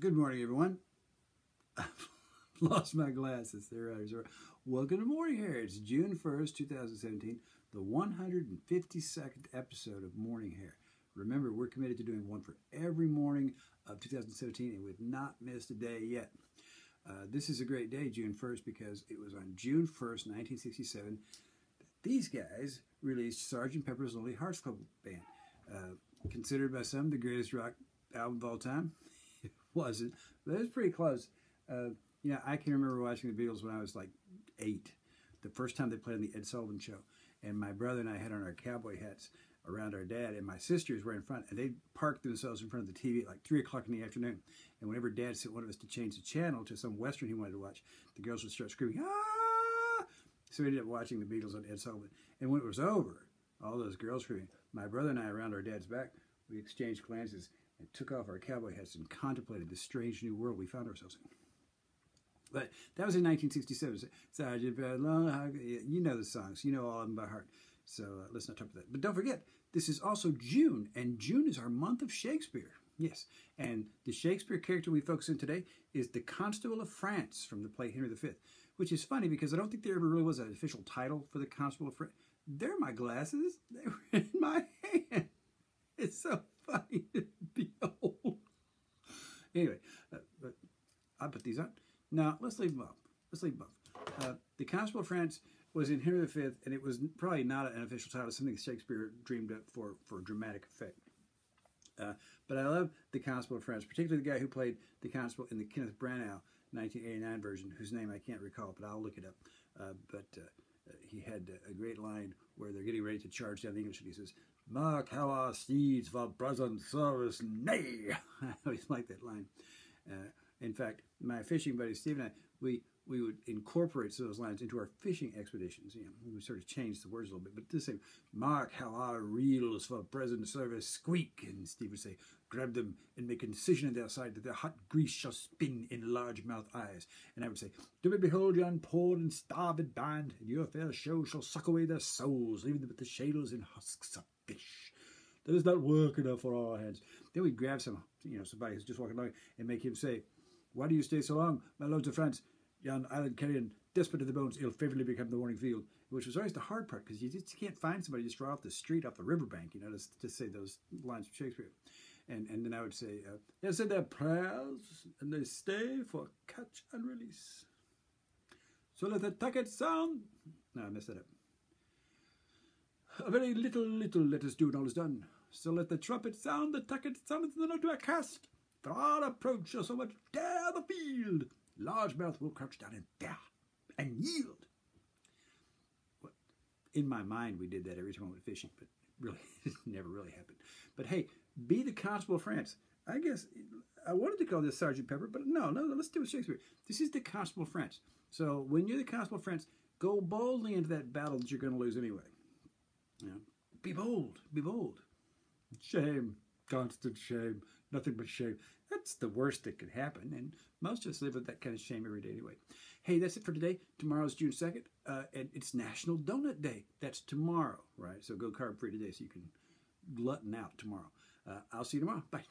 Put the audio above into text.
Good morning, everyone. I've lost my glasses. There I are. Welcome to Morning Hair. It's June 1st, 2017, the 152nd episode of Morning Hair. Remember, we're committed to doing one for every morning of 2017, and we've not missed a day yet. Uh, this is a great day, June 1st, because it was on June 1st, 1967, that these guys released Sgt. Pepper's Lonely Hearts Club Band. Uh, considered by some the greatest rock album of all time wasn't, but it was pretty close. Uh, you know, I can remember watching the Beatles when I was like eight, the first time they played on the Ed Sullivan Show, and my brother and I had on our cowboy hats around our dad, and my sisters were in front, and they parked themselves in front of the TV at like three o'clock in the afternoon. And whenever Dad sent one of us to change the channel to some western he wanted to watch, the girls would start screaming, "Ah!" So we ended up watching the Beatles on Ed Sullivan. And when it was over, all those girls screaming, my brother and I around our dad's back, we exchanged glances and took off our cowboy hats and contemplated the strange new world we found ourselves in. But that was in 1967. Sergeant Bedlam, you know the songs, you know all of them by heart. So uh, let's not talk about that. But don't forget, this is also June, and June is our month of Shakespeare. Yes, and the Shakespeare character we focus on today is the Constable of France from the play Henry V, which is funny because I don't think there ever really was an official title for the Constable of France. They're my glasses. They were in my hand. It's so funny to behold. Anyway, uh, but I put these on. Now, let's leave them up. Let's leave them up. Uh, the Constable of France was in Henry V, and it was probably not an official title, something Shakespeare dreamed up for, for dramatic effect. Uh, but I love the Constable of France, particularly the guy who played the Constable in the Kenneth Branagh 1989 version, whose name I can't recall, but I'll look it up. Uh, but uh, he had a great line where they're getting ready to charge down the English, and he says, Mark how our steeds for present service neigh. I always like that line. Uh, in fact, my fishing buddy Steve and I, we we would incorporate those lines into our fishing expeditions. You know, we sort of change the words a little bit, but the same. Mark how our reels for present service squeak, and Steve would say, grab them and make incision in their side that their hot grease shall spin in large mouth eyes. And I would say, do we behold yon poor and starved band, and your fair show shall suck away their souls, leaving them with the shallows and husks of fish. That is not work enough for our hands. Then we'd grab some, you know, somebody who's just walking along and make him say, Why do you stay so long, my lords of France? Yon island carrion, desperate to the bones, ill favourably become the warning field, which was always the hard part because you just can't find somebody just right off the street, off the riverbank, you know, to, to say those lines from Shakespeare. And and then I would say, uh, they say their prayers and they stay for catch and release. So let the tucket sound. No, I messed that up. A very little, little let us do, and all is done. So let the trumpet sound, the tucket summons the note to a cast. For our approach shall so much dare the field. Largemouth will crouch down and bear and yield. In my mind, we did that every time we went fishing, but really, it never really happened. But hey, be the Constable of France. I guess I wanted to call this Sergeant Pepper, but no, no, let's do it Shakespeare. This is the Constable of France. So when you're the Constable of France, go boldly into that battle that you're going to lose anyway. Know, be bold, be bold. Shame, constant shame, nothing but shame. That's the worst that could happen, and most of us live with that kind of shame every day anyway. Hey, that's it for today. Tomorrow's June 2nd, uh, and it's National Donut Day. That's tomorrow, right? So go carb free today so you can glutton out tomorrow. Uh, I'll see you tomorrow. Bye.